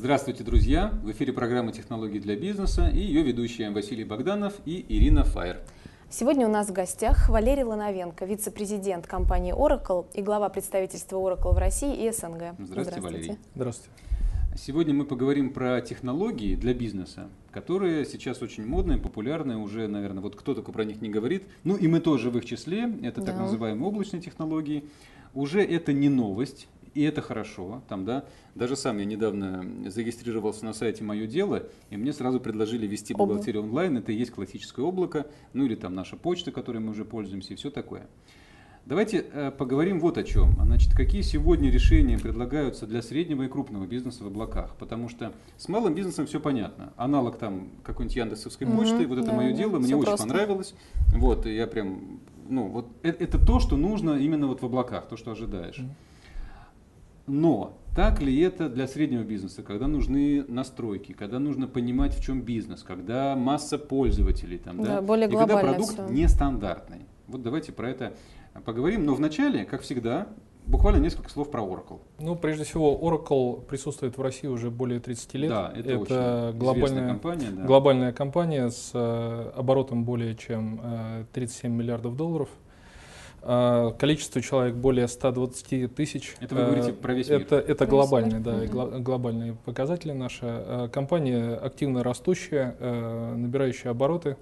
Здравствуйте, друзья! В эфире программа «Технологии для бизнеса» и ее ведущие Василий Богданов и Ирина Фаер. Сегодня у нас в гостях Валерий Лановенко, вице-президент компании Oracle и глава представительства Oracle в России и СНГ. Здравствуйте, Здравствуйте. Валерий. Здравствуйте. Сегодня мы поговорим про технологии для бизнеса, которые сейчас очень модные, популярные, уже, наверное, вот кто только про них не говорит. Ну и мы тоже в их числе, это да. так называемые облачные технологии. Уже это не новость, и это хорошо. Там, да, даже сам я недавно зарегистрировался на сайте «Мое дело», и мне сразу предложили вести бухгалтерию онлайн. Это и есть классическое облако, ну или там наша почта, которой мы уже пользуемся, и все такое. Давайте э, поговорим вот о чем. Значит, какие сегодня решения предлагаются для среднего и крупного бизнеса в облаках? Потому что с малым бизнесом все понятно. Аналог там какой-нибудь Яндексовской mm-hmm, почты, вот это да, мое да, дело, мне очень понравилось. Вот, я прям, ну, вот это, это то, что нужно именно вот в облаках, то, что ожидаешь. Mm-hmm. Но так ли это для среднего бизнеса, когда нужны настройки, когда нужно понимать, в чем бизнес, когда масса пользователей, там, да, да? более и когда продукт все. нестандартный. Вот давайте про это поговорим. Но вначале, как всегда, буквально несколько слов про Oracle. Ну, прежде всего, Oracle присутствует в России уже более 30 лет. Да, это, это очень глобальная компания, да. глобальная компания с э, оборотом более чем э, 37 миллиардов долларов. А, количество человек более 120 тысяч. Это вы говорите про весь мир? Это, это глобальные, да, угу. глобальные показатели наши. А, компания активно растущая, а, набирающая обороты.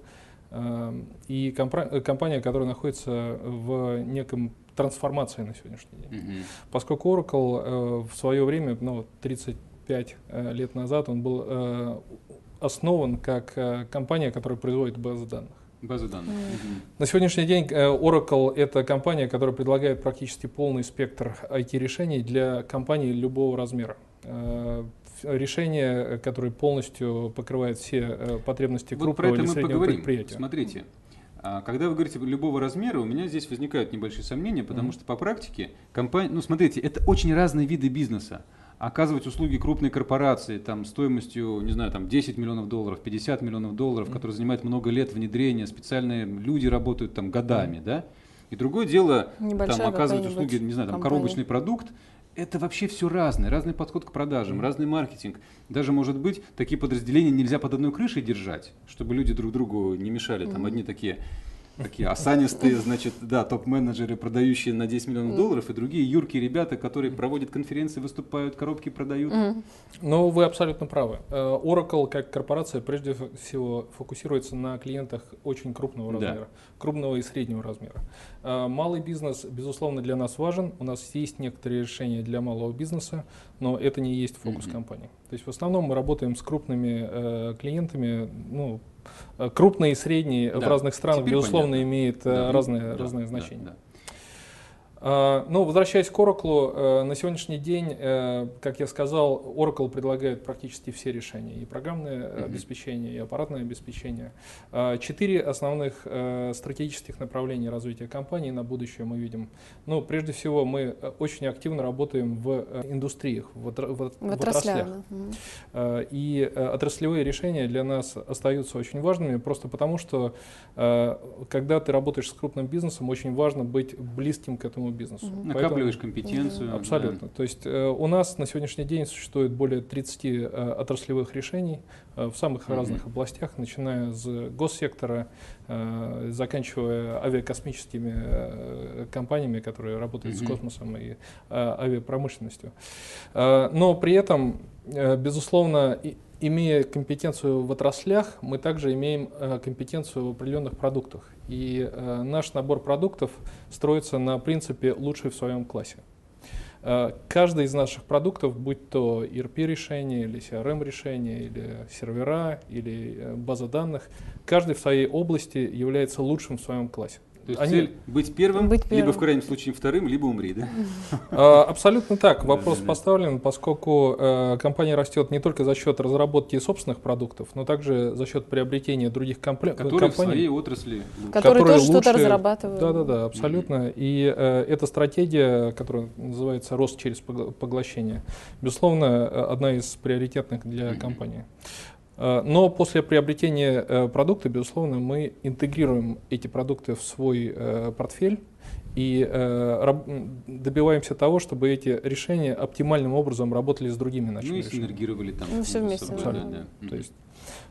И компания, которая находится в неком трансформации на сегодняшний день. Угу. Поскольку Oracle в свое время, ну, 35 лет назад, он был основан как компания, которая производит базы данных. Базы данных. Mm. На сегодняшний день э, Oracle – это компания, которая предлагает практически полный спектр IT-решений для компаний любого размера. Э, решение, которое полностью покрывает все э, потребности вот крупного или среднего поговорим. предприятия. Смотрите, а, когда вы говорите любого размера, у меня здесь возникают небольшие сомнения, потому mm-hmm. что по практике компания, ну смотрите, это очень разные виды бизнеса оказывать услуги крупной корпорации там, стоимостью, не знаю, там 10 миллионов долларов, 50 миллионов долларов, mm-hmm. которые занимают много лет внедрения, специальные люди работают там годами, mm-hmm. да? И другое дело, там, оказывать услуги, не знаю, там, компания. коробочный продукт, это вообще все разное, разный подход к продажам, mm-hmm. разный маркетинг. Даже, может быть, такие подразделения нельзя под одной крышей держать, чтобы люди друг другу не мешали. Mm-hmm. Там одни такие такие осанистые, значит, да, топ-менеджеры, продающие на 10 миллионов долларов, и другие юркие ребята, которые проводят конференции, выступают, коробки продают. Ну, вы абсолютно правы. Э, Oracle как корпорация прежде всего фокусируется на клиентах очень крупного размера, да. крупного и среднего размера. Э, малый бизнес, безусловно, для нас важен. У нас есть некоторые решения для малого бизнеса, но это не есть фокус mm-hmm. компании. То есть в основном мы работаем с крупными э, клиентами, ну, крупные и средние да. в разных странах, Теперь безусловно, понятно. имеет э, да. разные, да. разные значения. Да. Да. А, ну, возвращаясь к Oracle, э, на сегодняшний день, э, как я сказал, Oracle предлагает практически все решения, и программное mm-hmm. обеспечение, и аппаратное обеспечение. А, четыре основных стратегических направления развития компании на будущее мы видим. Ну, прежде всего, мы очень активно работаем в индустриях, в, в, в отраслях. Mm-hmm. И отраслевые решения для нас остаются очень важными, просто потому что, когда ты работаешь с крупным бизнесом, очень важно быть близким к этому бизнесу. Угу. Накапливаешь Поэтому, компетенцию. Абсолютно. Да. То есть э, у нас на сегодняшний день существует более 30 э, отраслевых решений э, в самых угу. разных областях, начиная с госсектора, э, заканчивая авиакосмическими э, компаниями, которые работают угу. с космосом и э, авиапромышленностью. Э, но при этом, э, безусловно, и, имея компетенцию в отраслях, мы также имеем э, компетенцию в определенных продуктах. И э, наш набор продуктов строится на принципе «лучший в своем классе». Э, каждый из наших продуктов, будь то ERP-решение, или CRM-решение, или сервера, или база данных, каждый в своей области является лучшим в своем классе. То есть Они... цель быть первым, быть первым, либо в крайнем случае вторым, либо умри, да? А, абсолютно так. Вопрос поставлен, поскольку э, компания растет не только за счет разработки собственных продуктов, но также за счет приобретения других компаний. Которые в своей отрасли. Которые, тоже что-то разрабатывают. Да, да, да, абсолютно. И э, эта стратегия, которая называется рост через поглощение, безусловно, одна из приоритетных для компании. Э, но после приобретения э, продукта, безусловно, мы интегрируем эти продукты в свой э, портфель и добиваемся того, чтобы эти решения оптимальным образом работали с другими нашими Ну и синергировали там. Ну, все вместе. Да, да. То есть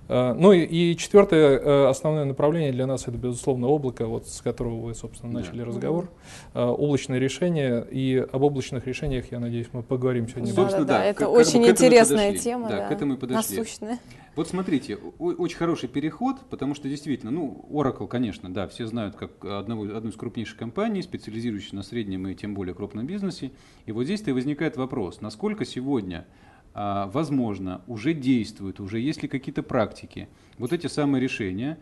ну и, и четвертое э, основное направление для нас это, безусловно, облако, вот с которого вы, собственно, начали да. разговор. Э, облачные решения, и об облачных решениях, я надеюсь, мы поговорим сегодня. Да, да, да, это к, очень к интересная тема, да, да, к этому и подошли. насущная. Вот смотрите, очень хороший переход, потому что действительно, ну, Oracle, конечно, да, все знают как одного, одну из крупнейших компаний, специализирующихся на среднем и тем более крупном бизнесе. И вот здесь-то и возникает вопрос, насколько сегодня возможно, уже действуют, уже есть ли какие-то практики. Вот эти самые решения,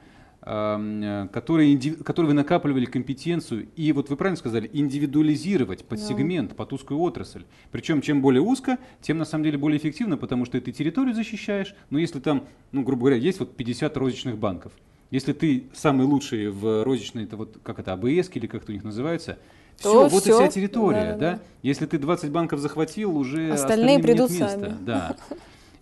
а, которые, которые вы накапливали компетенцию, и вот вы правильно сказали, индивидуализировать под да. сегмент, под узкую отрасль. Причем чем более узко, тем на самом деле более эффективно, потому что ты территорию защищаешь, но если там, ну, грубо говоря, есть вот 50 розничных банков, если ты самый лучший в розничной, это вот как это, АБС или как это у них называется, все, вот все. и вся территория, да, да, да. Если ты 20 банков захватил, уже остальные придут нет места. сами. Да.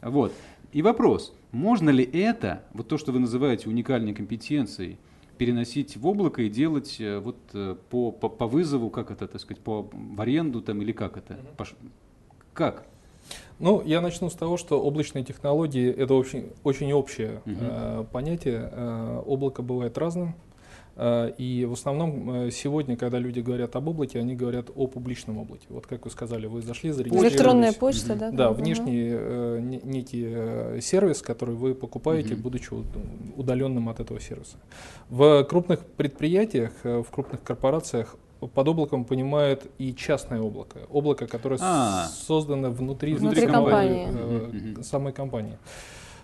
Вот. И вопрос, можно ли это, вот то, что вы называете уникальной компетенцией, переносить в облако и делать э, вот э, по, по, по вызову, как это, так сказать, по в аренду там или как это? Пош... Как? Ну, я начну с того, что облачные технологии это очень, очень общее угу. э, понятие. Э, облако бывает разным. Э, и в основном э, сегодня, когда люди говорят об облаке, они говорят о публичном облаке. Вот как вы сказали, вы зашли, зарегистрировались. Электронная почта, угу. да? Да, внешний угу. некий сервис, который вы покупаете, угу. будучи удаленным от этого сервиса. В крупных предприятиях, в крупных корпорациях под облаком понимают и частное облако. Облако, которое а, создано внутри, внутри компании. компании, самой компании.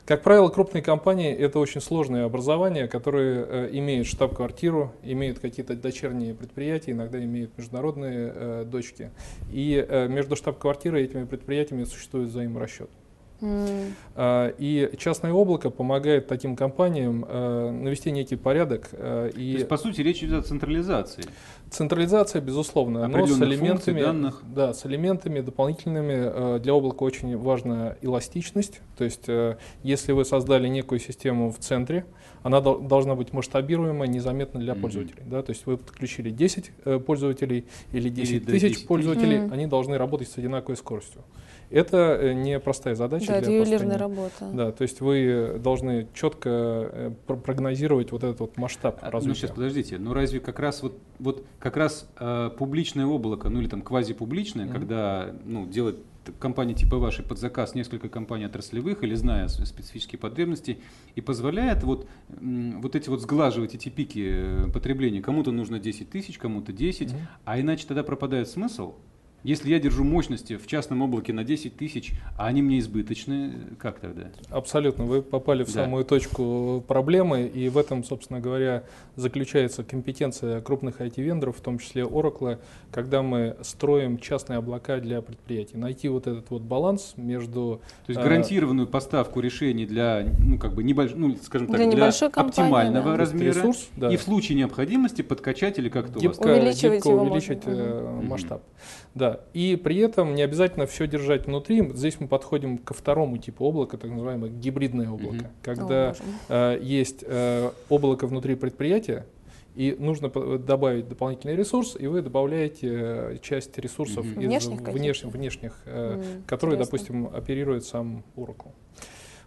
Как правило, крупные компании это очень сложные образования, которые э, имеют штаб-квартиру, имеют какие-то дочерние предприятия, иногда имеют международные э, дочки. И э, между штаб-квартирой и этими предприятиями существует взаиморасчет. Mm. И частное облако помогает таким компаниям э, навести некий порядок. Э, и То есть, по сути, речь идет о централизации. Централизация, безусловно, но с элементами, данных. Да, с элементами дополнительными для облака очень важна эластичность. То есть, если вы создали некую систему в центре, она должна быть масштабируема незаметно для mm-hmm. пользователей. Да? То есть вы подключили 10 пользователей или 10 тысяч пользователей, mm-hmm. они должны работать с одинаковой скоростью. Это э, не простая задача. Да, это ювелирная работа. Да, то есть вы должны четко э, прогнозировать вот этот вот масштаб а, ну, развития. Ну сейчас подождите, ну разве как раз вот, вот как раз э, публичное облако, ну или там квазипубличное, mm-hmm. когда ну, делать компания типа вашей под заказ несколько компаний отраслевых или зная специфические потребности и позволяет вот, вот эти вот сглаживать эти пики э, потребления. Кому-то нужно 10 тысяч, кому-то 10, mm-hmm. а иначе тогда пропадает смысл если я держу мощности в частном облаке на 10 тысяч, а они мне избыточны, как тогда? Абсолютно. Вы попали в да. самую точку проблемы, и в этом, собственно говоря, заключается компетенция крупных IT-вендоров, в том числе Oracle, когда мы строим частные облака для предприятий. Найти вот этот вот баланс между... То есть гарантированную э, поставку решений для, ну, как бы небольш... ну, скажем так, для, для оптимального да. размера, ресурс, да. и в случае необходимости подкачать или как-то гибко, увеличивать, гибко увеличить э, масштаб. Да, и при этом не обязательно все держать внутри. Здесь мы подходим ко второму типу облака, так называемое гибридное облако, mm-hmm. когда О, э, есть э, облако внутри предприятия, и нужно добавить дополнительный ресурс, и вы добавляете э, часть ресурсов mm-hmm. из внешних, внеш, внешних э, mm, которые, интересно. допустим, оперирует сам Oracle.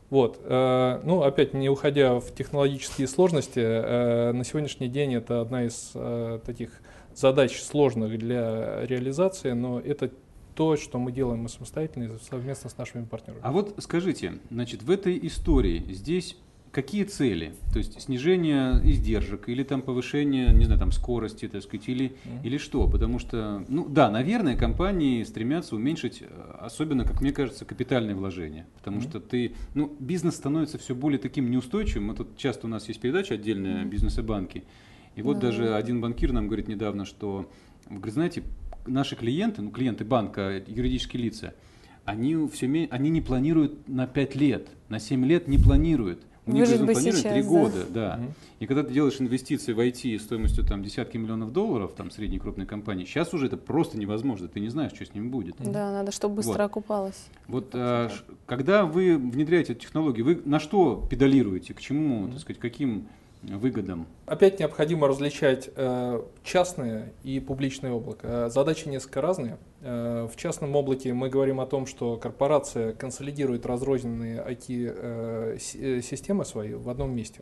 Вот. Э, ну, опять, не уходя в технологические сложности, э, на сегодняшний день это одна из таких задач сложных для реализации, но это то, что мы делаем мы самостоятельно совместно с нашими партнерами. А вот скажите, значит, в этой истории здесь какие цели? То есть снижение издержек или там повышение, не знаю, там скорости, так сказать, или, mm-hmm. или что? Потому что, ну да, наверное, компании стремятся уменьшить, особенно, как мне кажется, капитальные вложения. Потому mm-hmm. что ты, ну, бизнес становится все более таким неустойчивым. Мы тут часто у нас есть передача отдельная mm-hmm. бизнес и банки. И вот да. даже один банкир нам говорит недавно, что, говорит, знаете, наши клиенты, ну клиенты банка, юридические лица, они, все, они не планируют на 5 лет, на 7 лет не планируют. У них жизнь планируют 3 года, да. Угу. И когда ты делаешь инвестиции в IT стоимостью там десятки миллионов долларов, там средней крупной компании, сейчас уже это просто невозможно, ты не знаешь, что с ним будет. Да, надо, чтобы быстро вот. окупалось. Вот а, когда вы внедряете эту технологию, вы на что педалируете, к чему, угу. так сказать, каким выгодам? Опять необходимо различать э, частное и публичное облако. Э, задачи несколько разные. Э, в частном облаке мы говорим о том, что корпорация консолидирует разрозненные IT-системы свои в одном месте.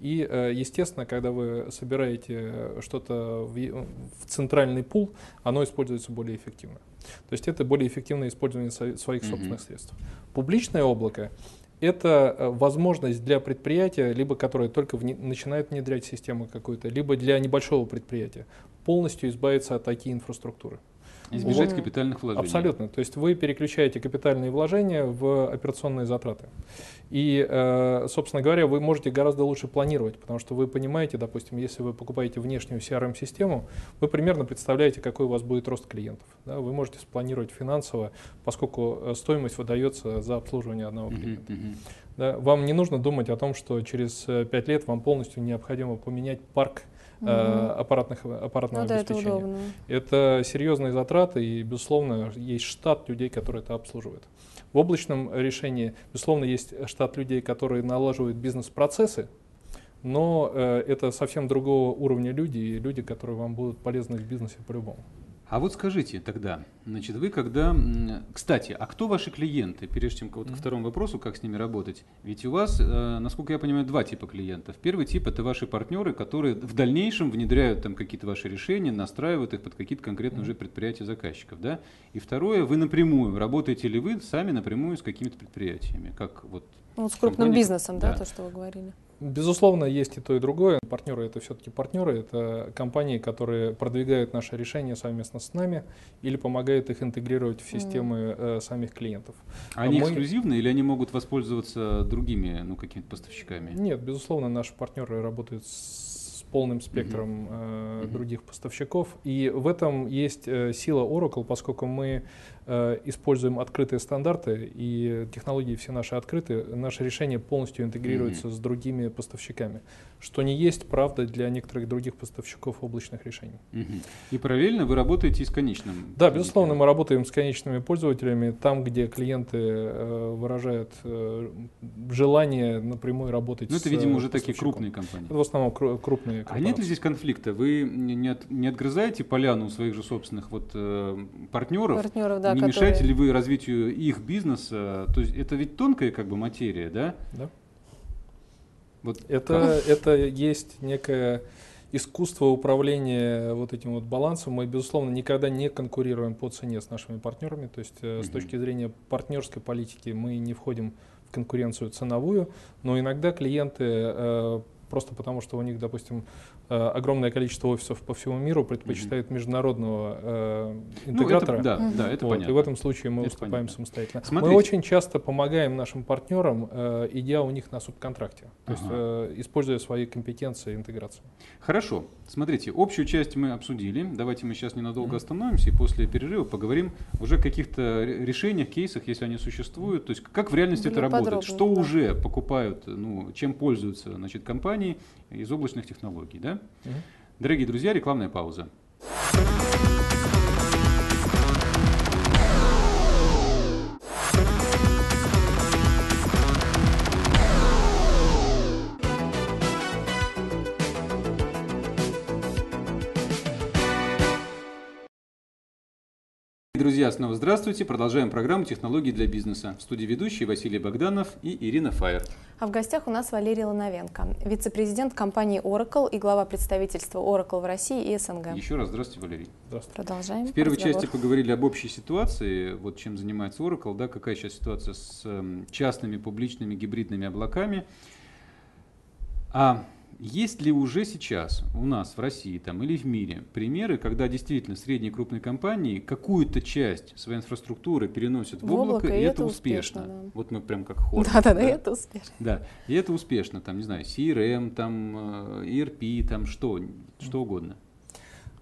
И, естественно, когда вы собираете что-то в центральный пул, оно используется более эффективно. То есть это более эффективное использование своих собственных mm-hmm. средств. Публичное облако это э, возможность для предприятия, либо которое только вне, начинает внедрять систему какую-то, либо для небольшого предприятия, полностью избавиться от такой инфраструктуры. Избежать капитальных вложений. Абсолютно. То есть вы переключаете капитальные вложения в операционные затраты. И, э, собственно говоря, вы можете гораздо лучше планировать, потому что вы понимаете, допустим, если вы покупаете внешнюю CRM-систему, вы примерно представляете, какой у вас будет рост клиентов. Да? Вы можете спланировать финансово, поскольку э, стоимость выдается за обслуживание одного клиента. Uh-huh, uh-huh. Да? Вам не нужно думать о том, что через 5 э, лет вам полностью необходимо поменять парк угу. аппаратных, аппаратного ну, обеспечения. Это, это серьезные затраты и, безусловно, есть штат людей, которые это обслуживают. В облачном решении, безусловно, есть штат людей, которые налаживают бизнес-процессы, но э, это совсем другого уровня люди и люди, которые вам будут полезны в бизнесе по-любому. А вот скажите тогда, значит, вы когда, кстати, а кто ваши клиенты? Прежде чем вот ко второму вопросу, как с ними работать, ведь у вас, э, насколько я понимаю, два типа клиентов. Первый тип это ваши партнеры, которые в дальнейшем внедряют там какие-то ваши решения, настраивают их под какие-то конкретные уже предприятия заказчиков, да? И второе, вы напрямую работаете ли вы сами напрямую с какими-то предприятиями, как вот ну, вот с крупным компания? бизнесом, да, да, то, что вы говорили. Безусловно, есть и то, и другое. Партнеры это все-таки партнеры, это компании, которые продвигают наши решения совместно с нами или помогают их интегрировать в системы mm. э, самих клиентов. А они Мы... эксклюзивны или они могут воспользоваться другими ну, какими-то поставщиками? Нет, безусловно, наши партнеры работают с полным спектром mm-hmm. э, mm-hmm. других поставщиков. И в этом есть э, сила Oracle, поскольку мы используем открытые стандарты и технологии все наши открыты, наше решение полностью интегрируется mm-hmm. с другими поставщиками, что не есть правда для некоторых других поставщиков облачных решений. Mm-hmm. И параллельно вы работаете с конечным? Да, безусловно, мы работаем с конечными пользователями там, где клиенты э, выражают э, желание напрямую работать. Ну это, видимо, уже такие крупные компании. Это в основном крупные а нет ли здесь конфликта? Вы не, от, не отгрызаете поляну у своих же собственных вот, э, партнеров? партнеров да, не которые... мешаете ли вы развитию их бизнеса? То есть это ведь тонкая как бы материя, да? Да. Вот это, это есть некое искусство управления вот этим вот балансом. Мы, безусловно, никогда не конкурируем по цене с нашими партнерами. То есть mm-hmm. с точки зрения партнерской политики мы не входим в конкуренцию ценовую, но иногда клиенты э, просто потому, что у них, допустим, огромное количество офисов по всему миру предпочитают mm-hmm. международного э, интегратора. Ну, это, да, mm-hmm. да, это вот, понятно. И в этом случае мы это выступаем понятно. самостоятельно. Смотрите. Мы очень часто помогаем нашим партнерам, э, идя у них на субконтракте, то ага. есть э, используя свои компетенции интеграции. Хорошо. Смотрите, общую часть мы обсудили. Давайте мы сейчас ненадолго mm-hmm. остановимся и после перерыва поговорим уже о каких-то решениях, кейсах, если они существуют. То есть как в реальности Более это работает, что да. уже покупают, ну, чем пользуются значит, компании из облачных технологий. Да? Mm-hmm. Дорогие друзья, рекламная пауза. Друзья, снова здравствуйте. Продолжаем программу «Технологии для бизнеса». В студии ведущие Василий Богданов и Ирина Фаер. А в гостях у нас Валерий Лановенко, вице-президент компании Oracle и глава представительства Oracle в России и СНГ. Еще раз здравствуйте, Валерий. Здравствуйте. Продолжаем. В первой разговор. части поговорили об общей ситуации, вот чем занимается Oracle, да, какая сейчас ситуация с эм, частными, публичными, гибридными облаками. А есть ли уже сейчас у нас в России там, или в мире примеры, когда действительно средние крупные компании какую-то часть своей инфраструктуры переносят в, в облако, облако, и, это, это успешно? успешно да. Вот мы прям как хор. Да, да, да, это успешно. Да, и это успешно, там, не знаю, CRM, там, ERP, э, там что, что угодно.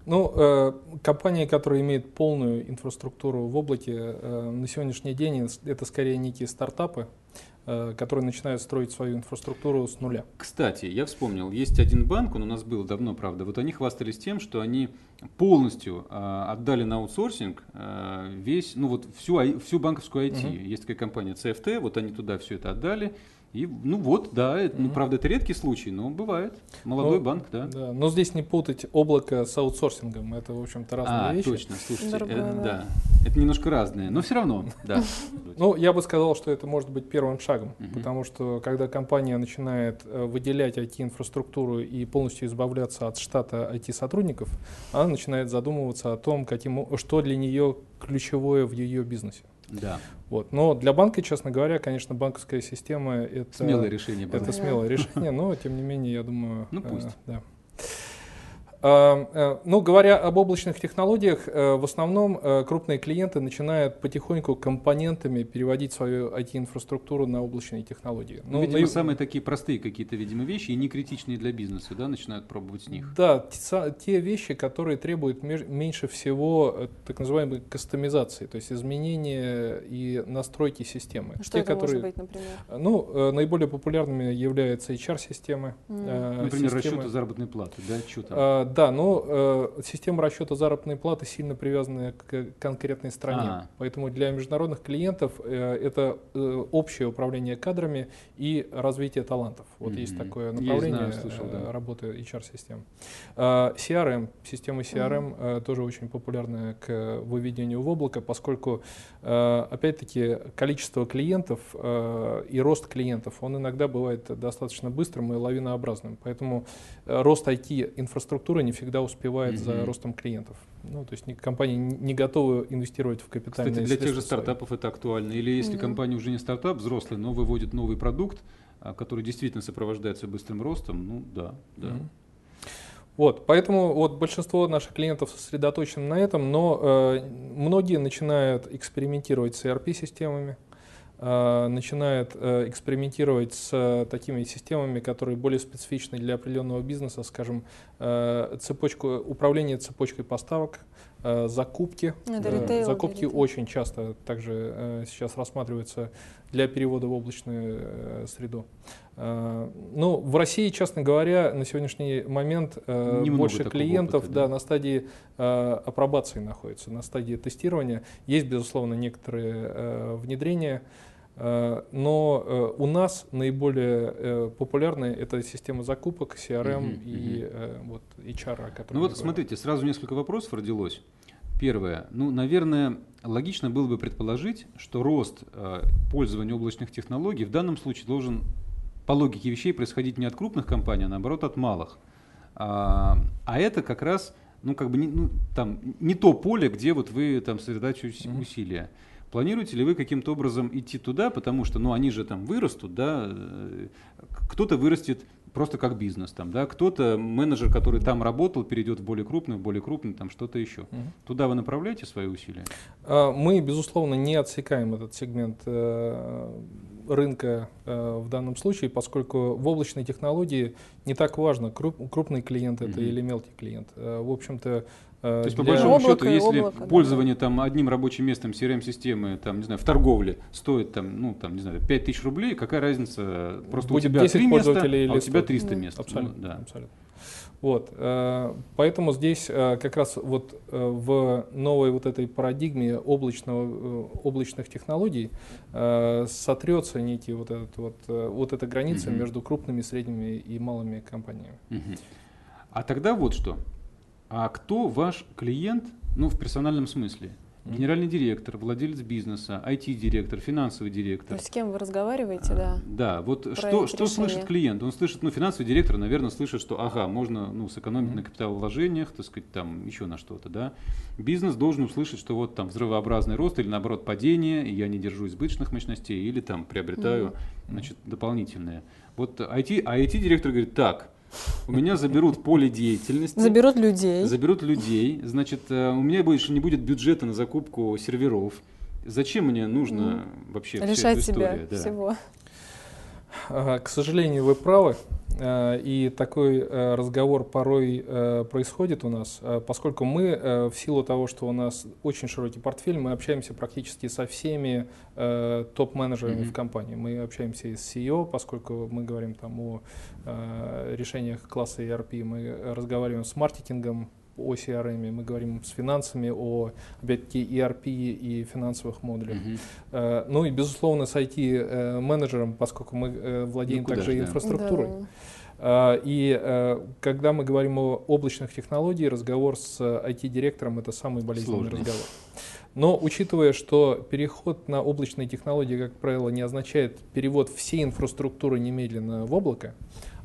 Ну, э, компании, которые имеют полную инфраструктуру в облаке, э, на сегодняшний день это скорее некие стартапы, Э, которые начинают строить свою инфраструктуру с нуля. Кстати, я вспомнил, есть один банк, он у нас был давно, правда, вот они хвастались тем, что они полностью э, отдали на аутсорсинг э, весь, ну вот всю, всю банковскую IT. Угу. Есть такая компания CFT, вот они туда все это отдали, И, ну вот, да, это, ну, правда, это редкий случай, но бывает. Молодой Ну, банк, да. Да, но здесь не путать облако с аутсорсингом. Это, в общем-то, разные а, вещи. точно, слушайте, Другое, э, да. да. Это немножко разное, но все равно, да. Ну, я бы сказал, что это может быть первым шагом, Мгм. потому что когда компания начинает э, выделять IT-инфраструктуру и полностью избавляться от штата IT-сотрудников, она начинает задумываться о том, каким, что для нее ключевое в ее бизнесе. Да, Вот. Но для банка, честно говоря, конечно, банковская система это, смелое решение это смелое решение, но тем не менее, я думаю, Ну, э, пусть. да. А, э, Ну, говоря об облачных технологиях, э, в основном э, крупные клиенты начинают потихоньку компонентами переводить свою IT-инфраструктуру на облачные технологии. Ну, Ну, видимо, наив- самые такие простые какие-то, видимо, вещи и не критичные для бизнеса, да, начинают пробовать с них. Да, те, вещи, которые требуют меньше всего так называемой кастомизации, то есть изменения и настройки системы. Что те, это которые, может быть, например? Ну, э, наиболее популярными являются HR-системы. М. э, Например, системы- расчеты заработной платы, да, что там. Да, но э, система расчета заработной платы сильно привязана к конкретной стране. А. Поэтому для международных клиентов э, это э, общее управление кадрами и развитие талантов. Вот Мгм. есть такое направление знаю, слышал, да. э, работы HR-систем. А, CRM, система CRM э, тоже очень популярная к выведению в облако, поскольку, э, опять-таки, количество клиентов э, и рост клиентов, он иногда бывает достаточно быстрым и лавинообразным. Поэтому э, рост IT-инфраструктуры не всегда успевает за Мгм. ростом клиентов. Ну, то есть компании не готовы инвестировать в капитальные Кстати, для тех же средства свои. стартапов это актуально. Или если Мгм. компания уже не стартап, взрослый, но выводит новый продукт, а, который действительно сопровождается быстрым ростом, ну да, да. Мгм. Вот, поэтому вот большинство наших клиентов сосредоточены на этом, но э, многие начинают экспериментировать с ERP-системами, э, начинают э, экспериментировать с э, такими системами, которые более специфичны для определенного бизнеса, скажем, цепочку, управление цепочкой поставок, закупки. Это ритейл, закупки ритейл. очень часто также сейчас рассматриваются для перевода в облачную среду. Ну, в России, честно говоря, на сегодняшний момент Немного больше клиентов опыта, да, да. на стадии апробации находятся, на стадии тестирования. Есть, безусловно, некоторые внедрения, но э, у нас наиболее э, популярные это система закупок, CRM Мгм, и э, вот HR, Ну вот смотрите, сразу несколько вопросов родилось. Первое. Ну, наверное, логично было бы предположить, что рост э, пользования облачных технологий в данном случае должен по логике вещей происходить не от крупных компаний, а наоборот от малых. А, а это как раз, ну, как бы не, ну, там, не то поле, где вот вы там сосредотачиваете Мгм. усилия. Планируете ли вы каким-то образом идти туда, потому что, ну, они же там вырастут, да, э, кто-то вырастет просто как бизнес там, да, кто-то менеджер, который там работал, перейдет в более крупный, в более крупный, там что-то еще. Мгм. Туда вы направляете свои усилия? А, Мы, безусловно, не отсекаем этот сегмент э, рынка э, в данном случае, поскольку в облачной технологии не так важно, круп- крупный клиент это Мгм. или мелкий клиент. В общем-то, То есть, по большому Облако счету, если облако, да, пользование там одним рабочим местом CRM-системы, там, не знаю, в торговле стоит там, ну, там, не знаю, 5000 рублей, какая разница? Просто Будет у тебя 10 3 места, а у тебя 100. 300 Да. мест. Ну, Абсолютно. да. абсолютно. Вот, э, поэтому здесь э, как раз вот э, в новой вот этой парадигме облачного, э, облачных технологий э, сотрется некий вот этот вот, э, вот эта граница Мгм. между крупными, средними и малыми компаниями. Мгм. А тогда вот что. А кто ваш клиент, ну, в персональном смысле? Генеральный директор, владелец бизнеса, IT-директор, финансовый То директор. есть с кем вы разговариваете, А, да? Да, вот про что, что слышит клиент? Он слышит, ну, финансовый директор, наверное, слышит, что, ага, можно, ну, сэкономить Мгм. на капиталовложениях, так сказать, там, еще на что-то, да. Бизнес должен услышать, что вот там взрывообразный рост или, наоборот, падение, и я не держу избыточных мощностей, или там приобретаю, Мгм. значит, дополнительные. Вот IT, а IT-директор говорит, так, у меня заберут поле деятельности. Заберут людей. Заберут людей, значит, э, у меня больше не будет бюджета на закупку серверов. Зачем мне нужно вообще вся Решать эта себя история? Да. всего. К сожалению, вы правы. э, И такой э, разговор порой э, происходит у нас, поскольку мы, в силу того, что у нас очень широкий портфель, мы общаемся практически со всеми топ-менеджерами Мгм. в компании. Мы общаемся и с CEO, поскольку мы говорим там о решениях класса ERP, мы разговариваем с маркетингом, о CRM, мы говорим с финансами о, опять-таки, ERP и финансовых модулях. Uh-huh. Ну и, безусловно, с IT-менеджером, поскольку мы владеем ну, также да. инфраструктурой. Да. И когда мы говорим о облачных технологиях, разговор с IT-директором это самый болезненный Сложный. разговор. Но учитывая, что переход на облачные технологии, как правило, не означает перевод всей инфраструктуры немедленно в облако,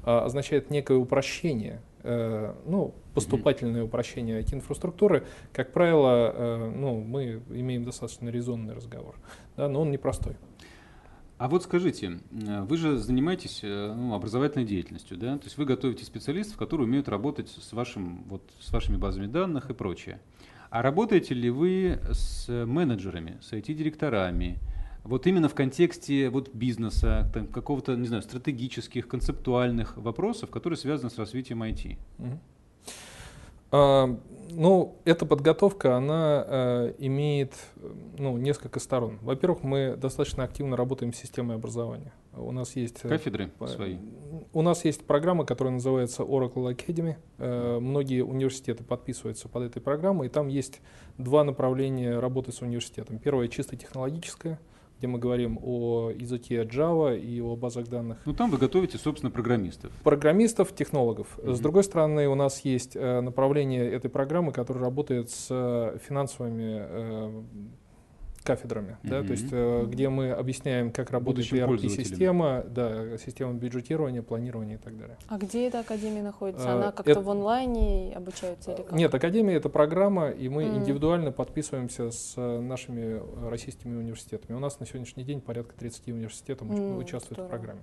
а означает некое упрощение, э, ну, поступательное упрощение IT-инфраструктуры, как правило, э, ну, мы имеем достаточно резонный разговор, да, но он непростой. А вот скажите, э, вы же занимаетесь ну, образовательной деятельностью, да? То есть вы готовите специалистов, которые умеют работать с, вашим, вот, с вашими базами данных и прочее. А работаете ли вы с менеджерами, с IT-директорами, вот именно в контексте вот бизнеса, там, какого-то, не знаю, стратегических, концептуальных вопросов, которые связаны с развитием IT? Угу. А, ну, эта подготовка, она э, имеет ну, несколько сторон. Во-первых, мы достаточно активно работаем с системой образования. У нас есть... Э, Кафедры свои? У нас есть программа, которая называется Oracle Academy. Э, многие университеты подписываются под этой программой, и там есть два направления работы с университетом. Первое чисто технологическое – где мы говорим о языке Java и о базах данных. Ну там вы готовите, собственно, программистов. Программистов, технологов. Mm-hmm. С другой стороны, у нас есть э, направление этой программы, которое работает с э, финансовыми э, кафедрами, mm-hmm. да, то есть э, где мы объясняем, как работает ERP-система, да, система бюджетирования, планирования и так далее. А где эта академия находится? Она как-то это... в онлайне обучается или как? Нет, академия это программа, и мы mm-hmm. индивидуально подписываемся с нашими российскими университетами. У нас на сегодняшний день порядка 30 университетов mm-hmm. участвуют Здорово. в программе.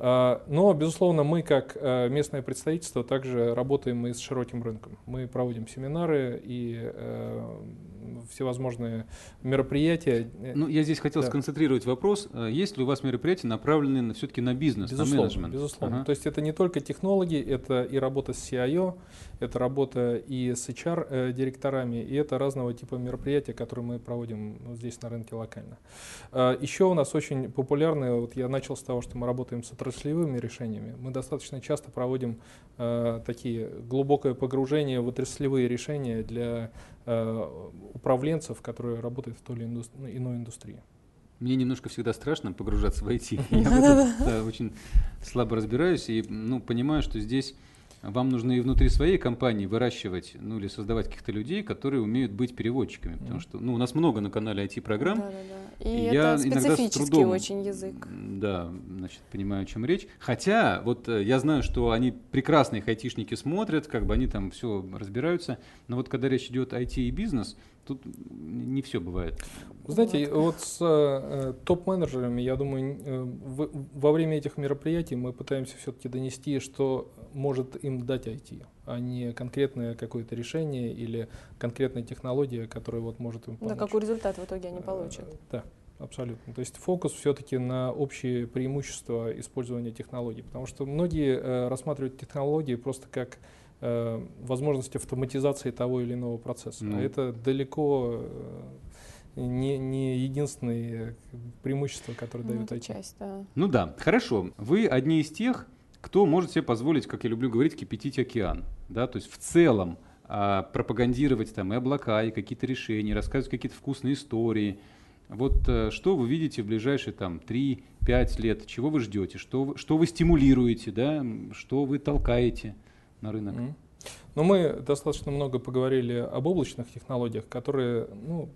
А, но, безусловно, мы как э, местное представительство также работаем и с широким рынком. Мы проводим семинары и э, всевозможные мероприятия. Ну, я здесь хотел да. сконцентрировать вопрос. Э, есть ли у вас мероприятия, направленные все-таки на бизнес, безусловно, на менеджмент? Безусловно. Ага. То есть это не только технологии, это и работа с CIO, это работа и с HR-директорами, и это разного типа мероприятия, которые мы проводим здесь на рынке локально. Еще у нас очень популярные, вот я начал с того, что мы работаем с отраслевыми решениями. Мы достаточно часто проводим э, такие глубокое погружение в отраслевые решения для э, управленцев, которые работают в той или иной индустрии. Мне немножко всегда страшно погружаться в IT. Я очень слабо разбираюсь и ну, понимаю, что здесь вам нужно и внутри своей компании выращивать, ну или создавать каких-то людей, которые умеют быть переводчиками, mm. потому что, ну, у нас много на канале IT-программ. Да, да, да. И, и это я специфический трудом, очень язык. Да, значит, понимаю, о чем речь. Хотя, вот э, я знаю, что они прекрасные айтишники смотрят, как бы они там все разбираются, но вот когда речь идет IT и бизнес, тут не все бывает. Знаете, вот, вот с э, топ-менеджерами, я думаю, э, в, во время этих мероприятий мы пытаемся все-таки донести, что может им дать IT, а не конкретное какое-то решение или конкретная технология, которая вот может им помочь. Да, какой результат в итоге они получат. Э, да. Абсолютно. То есть фокус все-таки на общие преимущества использования технологий, потому что многие э, рассматривают технологии просто как э, возможность автоматизации того или иного процесса. Mm. А это далеко э, не, не единственное преимущество, которое ну, дает IT. Часть, да. Ну да, хорошо. Вы одни из тех, кто может себе позволить, как я люблю говорить, кипятить океан. Да? То есть в целом а, пропагандировать там и облака, и какие-то решения, рассказывать какие-то вкусные истории. Вот а, что вы видите в ближайшие там 3-5 лет, чего вы ждете, что, что вы стимулируете, да? что вы толкаете? На рынок? Mm. Ну, мы достаточно много поговорили об облачных технологиях, которые, ну,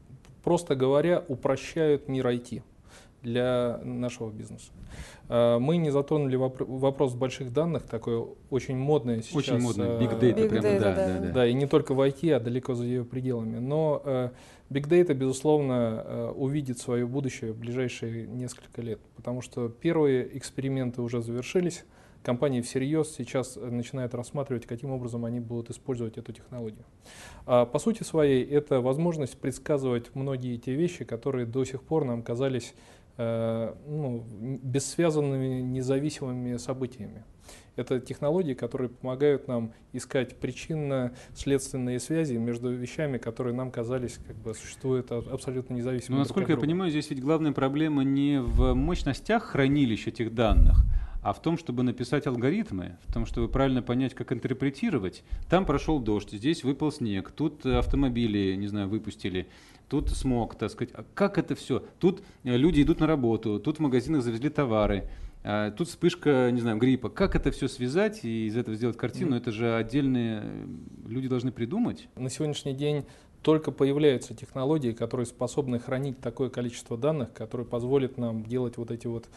просто говоря, упрощают мир IT для нашего бизнеса. А, мы не затронули вопрос больших данных, такой очень модный сейчас. Очень модный, big data, big прямо, data, да, да, да. Да, и не только в IT, а далеко за ее пределами. Но э, big data, безусловно, э, увидит свое будущее в ближайшие несколько лет, потому что первые эксперименты уже завершились, компании всерьез сейчас э, начинают рассматривать, каким образом они будут использовать эту технологию. А по сути своей, это возможность предсказывать многие те вещи, которые до сих пор нам казались э, ну, бессвязанными, независимыми событиями. Это технологии, которые помогают нам искать причинно-следственные связи между вещами, которые нам казались, как бы существуют абсолютно независимо. Но, насколько я понимаю, здесь ведь главная проблема не в мощностях хранилищ этих данных, а в том, чтобы написать алгоритмы, в том, чтобы правильно понять, как интерпретировать. Там прошел дождь, здесь выпал снег, тут автомобили, не знаю, выпустили, тут смог, так сказать. А как это все? Тут э, люди идут на работу, тут в магазинах завезли товары, а тут вспышка, не знаю, гриппа. Как это все связать и из этого сделать картину? Mm. Это же отдельные э, люди должны придумать. На сегодняшний день только появляются технологии, которые способны хранить такое количество данных, которые позволят нам делать вот эти вот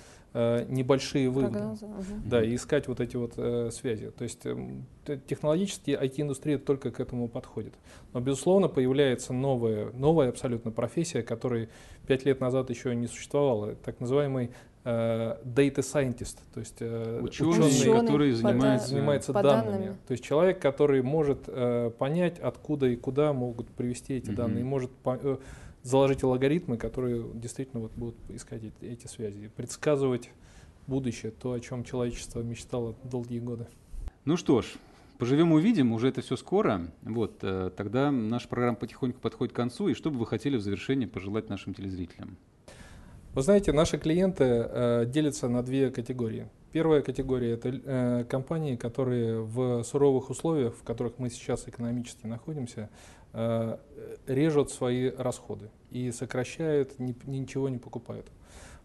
небольшие выводы, угу. да, и искать вот эти вот э, связи. То есть э, технологически IT-индустрия только к этому подходит. Но безусловно появляется новая, новая абсолютно профессия, которая пять лет назад еще не существовала, так называемый Э, data scientist, то есть э, ученый, ученый который занимается, занимается по данными. данными. То есть человек, который может э, понять, откуда и куда могут привести эти mm-hmm. данные, и может по, э, заложить алгоритмы, которые действительно вот будут искать эти, связи, предсказывать будущее, то, о чем человечество мечтало долгие годы. Ну что ж, поживем увидим, уже это все скоро. Вот, э, тогда наша программа потихоньку подходит к концу. И что бы вы хотели в завершении пожелать нашим телезрителям? Вы знаете, наши клиенты э, делятся на две категории. Первая категория это э, компании, которые в суровых условиях, в которых мы сейчас экономически находимся, э, режут свои расходы и сокращают, ни, ничего не покупают.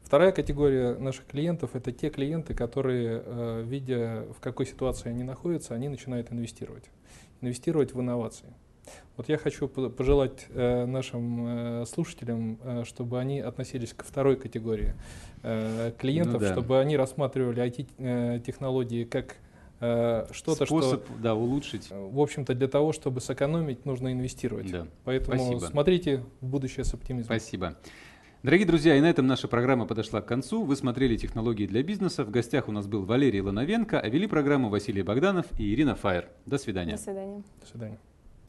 Вторая категория наших клиентов это те клиенты, которые, э, видя в какой ситуации они находятся, они начинают инвестировать. Инвестировать в инновации. Вот я хочу пожелать э, нашим э, слушателям, э, чтобы они относились ко второй категории клиентов, ну, да. чтобы они рассматривали IT-технологии как что-то, Способ, что, да, улучшить. В общем-то, для того, чтобы сэкономить, нужно инвестировать. Да. Поэтому Спасибо. смотрите в будущее с оптимизмом. Спасибо. Дорогие друзья, и на этом наша программа подошла к концу. Вы смотрели «Технологии для бизнеса». В гостях у нас был Валерий Лановенко, а вели программу Василий Богданов и Ирина Фаер. До свидания. До свидания. До свидания.